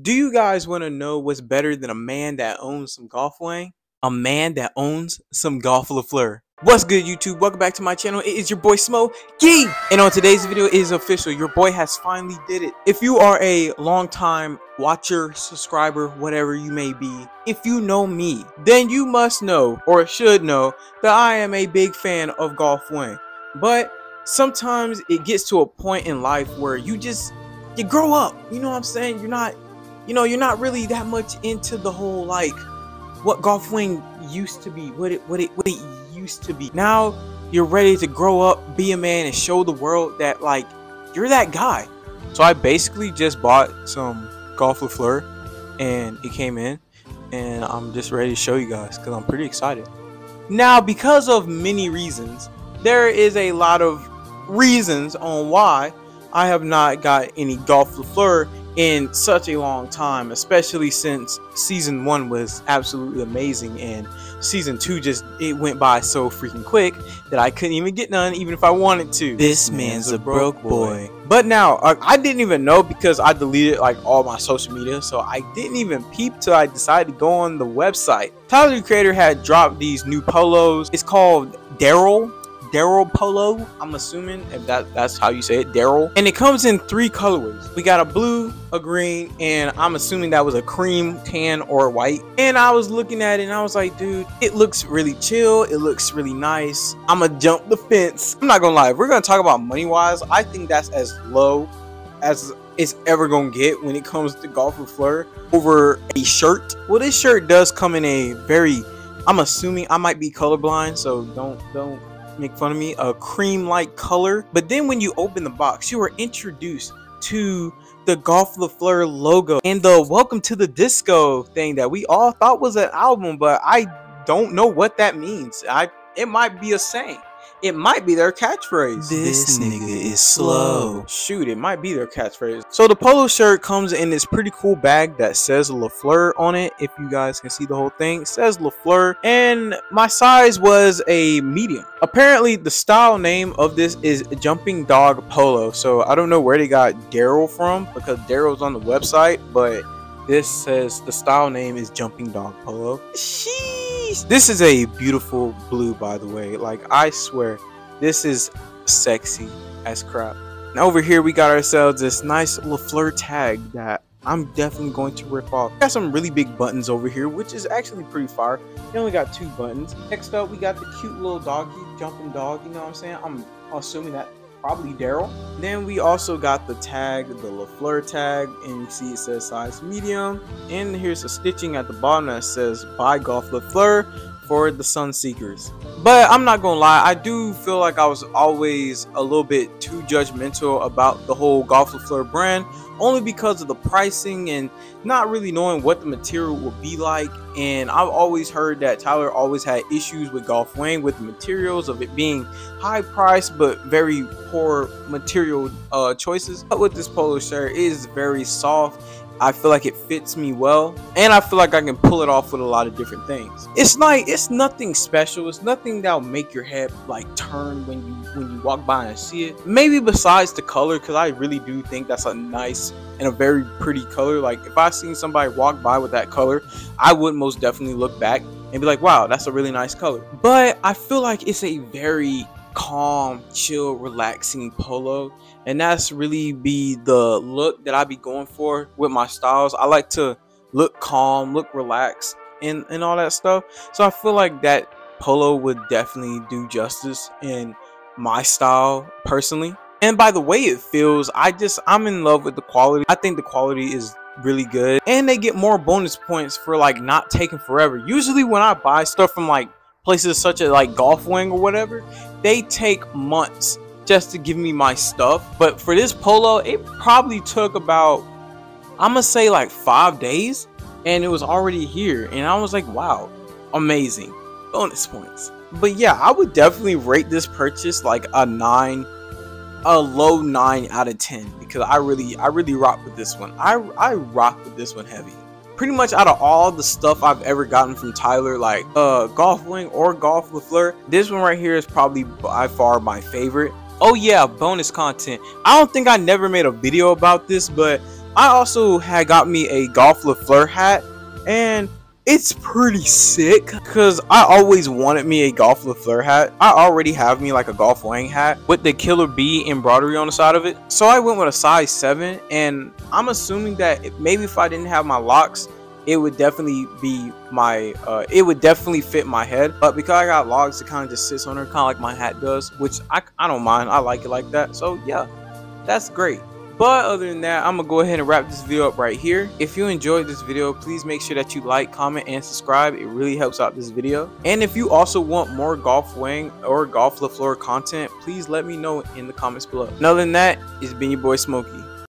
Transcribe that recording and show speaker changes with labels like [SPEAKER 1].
[SPEAKER 1] Do you guys want to know what's better than a man that owns some golf wang? A man that owns some golf Le Fleur. What's good YouTube? Welcome back to my channel. It is your boy Smo Gee! And on today's video it is official. Your boy has finally did it. If you are a long time watcher, subscriber, whatever you may be, if you know me, then you must know or should know that I am a big fan of golf wang. But sometimes it gets to a point in life where you just you grow up. You know what I'm saying? You're not you know, you're not really that much into the whole like what golf wang used to be, what it what it what it used to be. Now you're ready to grow up, be a man, and show the world that like you're that guy. So I basically just bought some golf Le Fleur, and it came in, and I'm just ready to show you guys because I'm pretty excited. Now, because of many reasons, there is a lot of reasons on why I have not got any golf Le Fleur in such a long time, especially since season one was absolutely amazing and season two just it went by so freaking quick that I couldn't even get none even if I wanted to. This man's a broke boy. But now I didn't even know because I deleted like all my social media, so I didn't even peep till I decided to go on the website. Tyler the Creator had dropped these new polos. It's called Darryl Darryl Polo. I'm assuming if that that's how you say it, Darryl. And it comes in three colorways. We got a blue, a green, and I'm assuming that was a cream, tan, or white. And I was looking at it and I was like, dude, it looks really chill. It looks really nice. I'ma jump the fence. I'm not gonna lie. If we're gonna talk about money wise, I think that's as low as it's ever gonna get when it comes to golf Le Fleur over a shirt. Well, this shirt does come in a very I'm assuming I might be colorblind, so don't don't make fun of me, a cream like color. But then when you open the box, you are introduced to the Golf Le Fleur logo and the Welcome to the Disco thing that we all thought was an album, but I don't know what that means. I it might be a saying. It might be their catchphrase.
[SPEAKER 2] This, this nigga is slow.
[SPEAKER 1] Shoot, it might be their catchphrase. So the polo shirt comes in this pretty cool bag that says Le Fleur on it. If you guys can see the whole thing, it says Le Fleur. And my size was a medium. Apparently, the style name of this is Jumping Dog Polo. So I don't know where they got Darryl from because Darryl's on the website, but this says the style name is Jumping Dog Polo. This is a beautiful blue, by the way. Like, I swear, this is sexy as crap. Now over here, we got ourselves this nice Le Fleur tag that I'm definitely going to rip off. Got some really big buttons over here, which is actually pretty far. We only got two buttons. Next up, we got the cute little doggy, jumping dog, you know what I'm saying? I'm assuming that probably Darryl. Then we also got the tag, the Le Fleur tag, and you see it says size medium. And here's a stitching at the bottom that says by Golf Le Fleur for the Sun Seekers. But I'm not gonna lie, I do feel like I was always a little bit too judgmental about the whole Golf Le Fleur brand only because of the pricing and not really knowing what the material would be like. And I've always heard that Tyler always had issues with Golf Wang with the materials of it being high price but very poor material uh, choices. But with this polo shirt, it is very soft I feel like it fits me well, and I feel like I can pull it off with a lot of different things. It's like it's nothing special. It's nothing that'll make your head like turn when you when you walk by and see it. Maybe besides the color, because I really do think that's a nice and a very pretty color. Like if I seen somebody walk by with that color, I would most definitely look back and be like, "Wow, that's a really nice color." But I feel like it's a very calm, chill, relaxing polo. And that's really be the look that I be going for with my styles. I like to look calm, look relaxed, and, and all that stuff. So I feel like that polo would definitely do justice in my style personally. And by the way it feels, I just I'm in love with the quality. I think the quality is really good. And they get more bonus points for like not taking forever. Usually when I buy stuff from like places such as like Golf Wang or whatever, they take months just to give me my stuff. But for this polo, it probably took about, I'm gonna say like five days, and it was already here. And I was like, wow, amazing. Bonus points. But yeah, I would definitely rate this purchase like a nine, a low nine out of ten because I really, I really rock with this one. I I rock with this one heavy pretty much out of all the stuff I've ever gotten from Tyler, like uh, Golf Wang or Golf Le Fleur, this one right here is probably by far my favorite. Oh yeah, bonus content. I don't think I never made a video about this, but I also had got me a Golf Le Fleur hat, and it's pretty sick because I always wanted me a Golf Le Fleur hat. I already have me like a Golf Wang hat with the Killer B embroidery on the side of it. So I went with a size 7 and I'm assuming that maybe if I didn't have my locks, it would definitely be my uh, it would definitely fit my head but because i got locks it kind of just sits on her kind of like my hat does which I, I don't mind i like it like that so yeah that's great but other than that, I'm gonna go ahead and wrap this video up right here. If you enjoyed this video, please make sure that you like, comment, and subscribe. It really helps out this video. And if you also want more Golf Wang or Golf Le Fleur content, please let me know in the comments below. And other than that, it's been your boy Smokey.